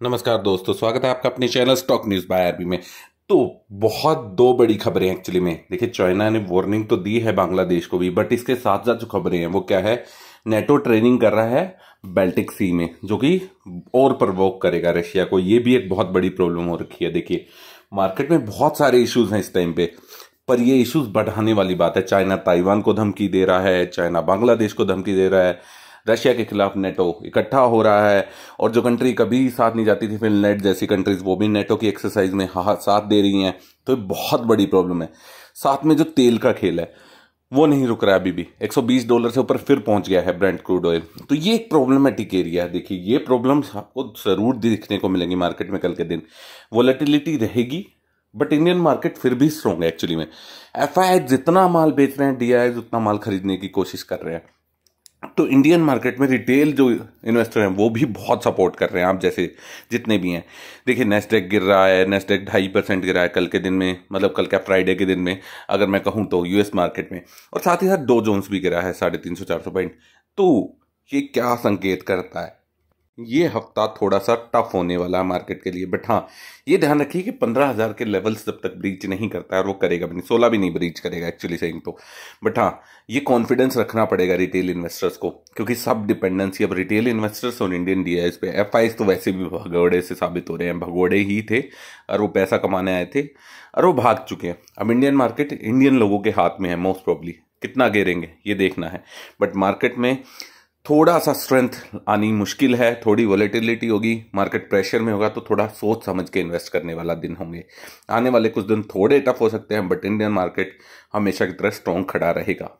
नमस्कार दोस्तों, स्वागत है आपका अपने channel stock news by RB में। तो बहुत दो बड़ी खबरें एक्चुअली में। देखिए चाइना ने वार्निंग तो दी है बांग्लादेश को भी बट इसके साथ साथ जो खबरें हैं, वो क्या है? नेटो ट्रेनिंग कर रहा है बेल्टिक सी में, जो कि और प्रवोक करेगा रशिया को। ये भी एक बहुत बड़ी प्रॉब्लम हो रखी है। देखिए मार्केट में बहुत सारे इश्यूज़ हैं इस टाइम पे, पर ये इश्यूज़ बढ़ाने वाली बात है। चाइना ताइवान को धमकी दे रहा है चाइना बांग्लादेश को धमकी दे रहा है रशिया के खिलाफ नेटो इकट्ठा हो रहा है और जो कंट्री कभी साथ नहीं जाती थी फिनलैंड जैसी कंट्रीज़, वो भी नेटो की एक्सरसाइज में हा साथ दे रही हैं तो बहुत बड़ी प्रॉब्लम है। साथ में जो तेल का खेल है, वो नहीं रुक रहा है अभी भी। 120 डॉलर से ऊपर फिर पहुँच गया है ब्रांड क्रूड ऑयल तो ये एक प्रॉब्लमेटिक एरिया है। देखिए, ये प्रॉब्लम आपको ज़रूर देखने को मिलेंगी मार्केट में कल के दिन। वॉलेटिलिटी रहेगी बट इंडियन मार्केट फिर भी स्ट्रॉन्ग है एक्चुअली में। एफ़ जितना माल बेच रहे हैं डी उतना माल खरीदने की कोशिश कर रहे हैं। तो इंडियन मार्केट में रिटेल जो इन्वेस्टर हैं, वो भी बहुत सपोर्ट कर रहे हैं। आप जैसे जितने भी हैं। देखिए नेस्टेक गिर रहा है नेस्टेक ढाई परसेंट गिरा है कल के दिन में मतलब कल क्या फ्राइडे के दिन में, अगर मैं कहूँ तो यूएस मार्केट में। और साथ ही साथ दो जोन्स भी गिरा है साढ़े तीन सौ चार सौ पॉइंट। तो ये क्या संकेत करता है? ये हफ़्ता थोड़ा सा टफ होने वाला है मार्केट के लिए बट हाँ ये ध्यान रखिए कि पंद्रह हज़ार के लेवल्स जब तक ब्रीच नहीं करता है और वो करेगा भी नहीं सोलह भी नहीं ब्रीच करेगा एक्चुअली सही तो। बट हाँ ये कॉन्फिडेंस रखना पड़ेगा रिटेल इन्वेस्टर्स को, क्योंकि सब डिपेंडेंसी अब रिटेल इन्वेस्टर्स और इंडियन डी आई पे एफ़ तो वैसे भी भगोड़े से साबित हो रहे हैं, भगोड़े ही थे, और वो पैसा कमाने आए थे, और वो भाग चुके हैं। अब इंडियन मार्केट इंडियन लोगों के हाथ में है मोस्ट प्रॉब्ली कितना गिरेंगे ये देखना है। बट मार्केट में थोड़ा सा स्ट्रेंथ आनी मुश्किल है, थोड़ी वॉलेटिलिटी होगी मार्केट प्रेशर में होगा तो थोड़ा सोच समझ के इन्वेस्ट करने वाला दिन होंगे। आने वाले कुछ दिन थोड़े टफ हो सकते हैं बट इंडियन मार्केट हमेशा की तरह स्ट्रॉन्ग खड़ा रहेगा।